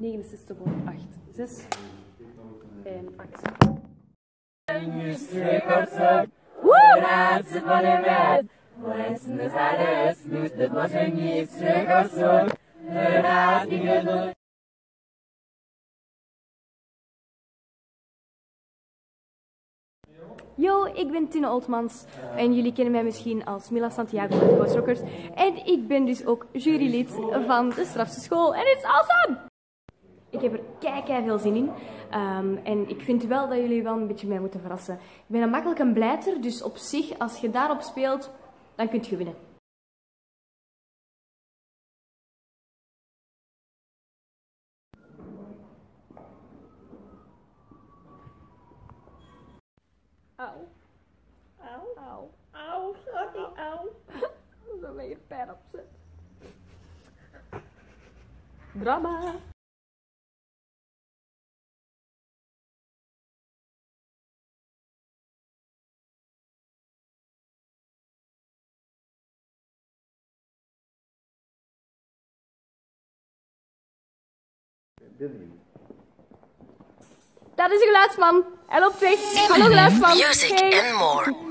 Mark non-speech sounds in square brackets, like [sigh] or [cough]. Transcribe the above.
69 voor 8. 6 en actie. Yo, ik ben Tine Oltmans en jullie kennen mij misschien als Mila Santiago uit Ghost Rockers. En ik ben dus ook jurylid van de strafste school en it's awesome! Ik heb er kei, kei veel zin in. Ehm, en ik vind wel dat jullie wel een beetje mij moeten verrassen. Ik ben een makkelijk een blijter, dus op zich, als je daarop speelt, dan kunt je winnen. Auw. Auw. Auw. Auw. Sorry, auw. [laughs] Dan ben je pijn opzet. Drama. Dat is de geluidsman. Hij loopt weg. Hallo geluidsman. Music Hey. and more.